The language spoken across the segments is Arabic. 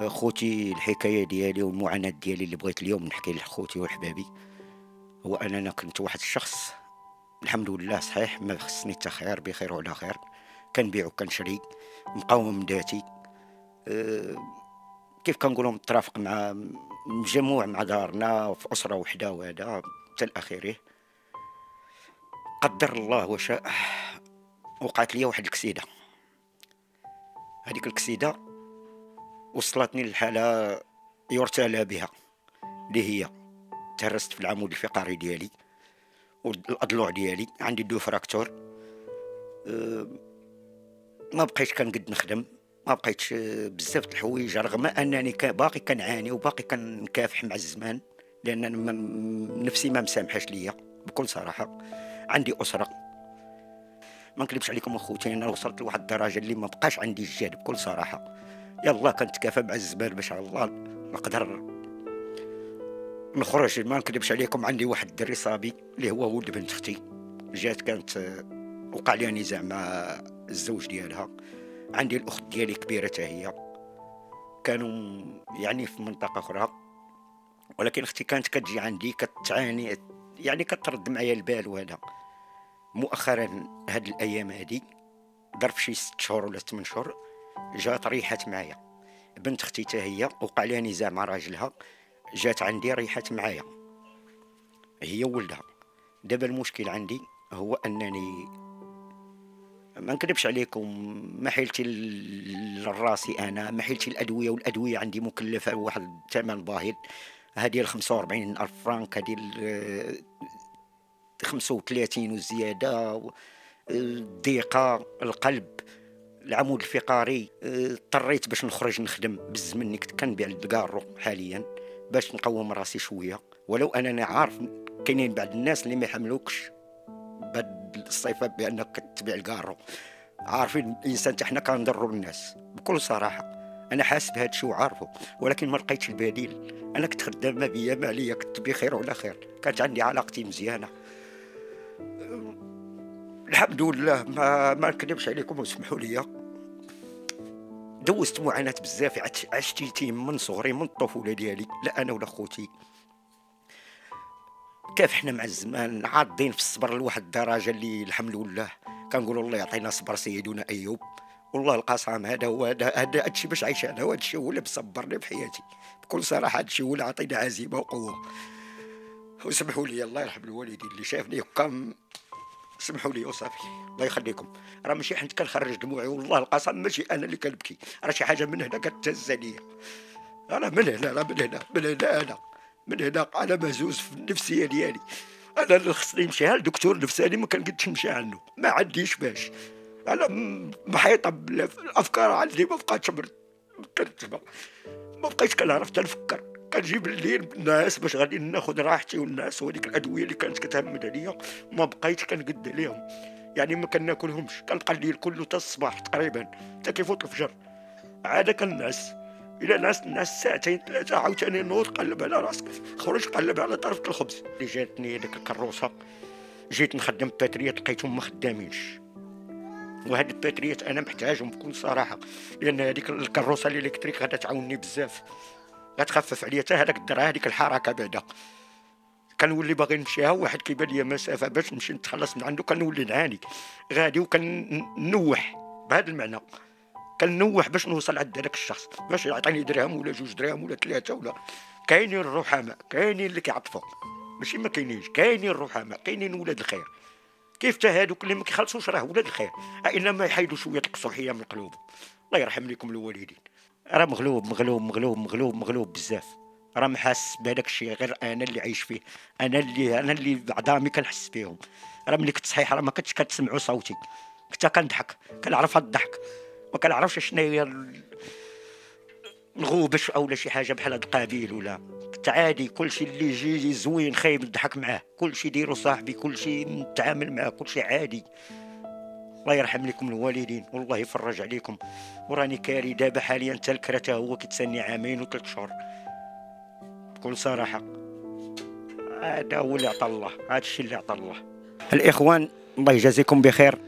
خوتي الحكاية ديالي والمعاناة ديالي اللي بغيت اليوم نحكي لخوتي وحبابي هو أننا كنت واحد الشخص الحمد لله صحيح ما خصني حتى خير بخير وعلى خير. كنبيع وكنشري مقاوم ذاتي. أه كيف كنقولوا مترافق مع مجموع مع دارنا في أسرة وحدة وهذا حتى الاخيره قدر الله وشاء وقعت لي واحد الكسيدة. هذيك الكسيدة وصلتني للحاله يرتلى بها اللي هي تهرست في العمود الفقري ديالي والأضلوع ديالي عندي deux fractures. أه ما بقيتش كنقد نخدم ما بقيتش بزاف الحوايج رغم أنني باقي كنعاني وباقي كنكافح مع الزمان لأن نفسي ما مسامحاش ليا بكل صراحة. عندي أسرة. ما نكذبش عليكم أخوتي أنا وصلت لواحد الدرجة اللي ما بقاش عندي الجهد بكل صراحة. يلا كنتكافى مع الزمان باش الله؟ نقدر نخرج ما نكذبش عليكم عندي واحد الدري صابي اللي هو ولد بنت أختي. جات كانت وقع لي نزاع مع الزوج ديالها. عندي الأخت ديالي كبيرة حتى هي. كانوا يعني في منطقة أخرى. ولكن أختي كانت كتجي عندي كتعاني يعني كترد معايا البال وهذا. مؤخرا هاد الأيام هادي ظرف شي ست شهور ولا ثمان شهور جات ريحت معايا. بنت أختي حتى هي وقع لها نزاع مع راجلها جات عندي ريحت معايا. هي ولدها. دابا المشكل عندي هو أنني ما نكذبش عليكم ما حيلتي لراسي أنا ما حيلتي الأدوية والأدوية عندي مكلفة بواحد الثمن باهظ. هذه ال 45 ألف فرانك هذه ال 35 وزيادة الضيقة القلب. العمود الفقري اضطريت باش نخرج نخدم بالزمن كنت كنبيع الكارو حاليا باش نقوم راسي شوية. ولو أنني عارف كاينين بعض الناس اللي ما يحملوكش بهاد الصفة بانك تبيع الكارو عارفين الإنسان حنا كنضروا الناس. بكل صراحة أنا حاسس بهذا الشيء وعارفه ولكن ما لقيتش البديل. أنا كنت خدامه بيا ماليه كنت بخير ولا خير. كانت عندي علاقتي مزيانة. الحمد لله ما ما نكذبش عليكم واسمحوا لي دوزت معاناة بزاف عشت يتيم من صغري من الطفولة ديالي لا أنا ولا خوتي. كافحنا مع الزمان عاضين في الصبر لواحد الدرجة اللي الحمد لله كنقولوا الله يعطينا صبر سيدنا أيوب. والله القسم هذا هو هذا هذا هادشي باش عايش أنا وهذا الشيء هو اللي مصبرني بحياتي بكل صراحة هذا الشيء هو اللي عطيني عزيمة وقوة. وسمحوا لي الله يرحم الوالدين اللي شافني وكان سمحوا لي وصافي الله يخليكم. راه ماشي حنت كنخرج دموعي والله القسم ماشي أنا اللي كنبكي. راه شي حاجة من هنا كتهز عليا. أنا من هنا راه من هنا من هنا أنا. من هنا أنا مهزوز في النفسية ديالي. أنا اللي خصني نمشي. لدكتور نفساني ما كنقدش نمشي عنه. ما عنديش باش. أنا محيطة بالافكار عندي ما بقاتش ما بقيتش كنعرف تنفكر. كنجي بالليل الناس باش غادي ناخذ راحتي والناس وهذيك الأدوية اللي كانت كتهمد عليا ما بقيتش كنقد عليهم. يعني ما كناكلهمش كنبقى الليل كله حتى الصباح تقريبا حتى كيفوت الفجر. عاد كنعس إلى ناس الناس ساعتين ثلاثة عاوتاني نوض قلب على راسك خرج قلب على طرف الخبز. اللي جاتني هذيك الكروسة جيت نخدم باتريات لقيتهم ما خدامينش. وهاد الباتريات أنا محتاجهم بكل صراحة لأن هذيك الكروسة الإلكتريك غادا تعاوني بزاف. غتخفف عليا حتى هذاك الدرا هذيك الحركة بعدا. كنولي باغي نمشيها واحد كيبان لي مسافه باش نمشي نتخلص من عنده كنولي نعاني غادي وكنوح بهذا المعنى. كنوح باش نوصل عند هذاك الشخص. باش يعطيني درهم ولا جوج درهم ولا ثلاثة ولا. كاينين الرحماء كاينين اللي كيعطفوا ماشي ما كاينينش كاينين الرحماء كاينين ولاد الخير. كيف تا هادوك اللي ما كيخلصوش راه ولاد الخير؟ إنما يحيدوا شوية القصوحية من قلوبهم. الله يرحم لكم الوالدين. راه مغلوب مغلوب مغلوب مغلوب مغلوب بزاف. راه محاس بهذاك الشيء غير أنا اللي عايش فيه. أنا اللي أنا اللي عظامي كنحس بهم راه ملي كنت صحيح راه ما كنتش كتسمعوا صوتي. كنت كنضحك كنعرف هاد الضحك. ما كنعرفش شنو هي نغوبش أو شي حاجة بحال هاد القبيل ولا. كنت عادي كلشي اللي يجي زوين خايب نضحك معاه. كلشي ديرو صاحبي كلشي نتعامل معاه كلشي عادي. الله يرحم لكم الوالدين والله يفرج عليكم. وراني كاري دابا حاليا حتى الكرة هو كيتسني عامين وثلاث شهور بكل صراحة هذا هو اللي عطى الله هذا الشيء اللي عطى الله. الإخوان الله يجازيكم بخير.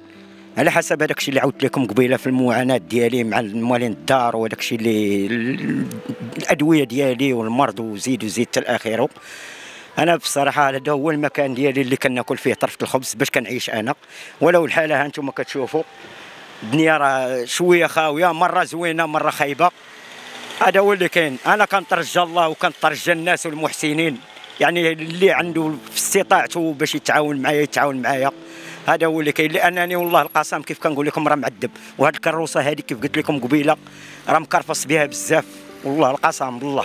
على حسب هذاك الشيء اللي عاودت لكم قبيلة في المعاناة ديالي مع الموالين الدار وهذاك الشيء اللي الأدوية ديالي والمرض وزيد وزيد حتى الآخرة. أنا بصراحة هذا هو المكان ديالي اللي كناكل فيه طرفه الخبز باش كنعيش أنا. ولو الحاله ها أنتم كتشوفوا الدنيا راه شوية خاوية مرة زوينة مرة خايبة. هذا هو اللي كاين. أنا كنترجى الله وكنترجى الناس والمحسنين. يعني اللي عنده في استطاعته باش يتعاون معايا يتعاون معايا. هذا هو اللي كاين. لأنني والله القسم كيف كنقول لكم راه معذب. وهاد الكروسة هذه كيف قلت لكم قبيلة راه مكرفص بها بزاف. والله القسم بالله.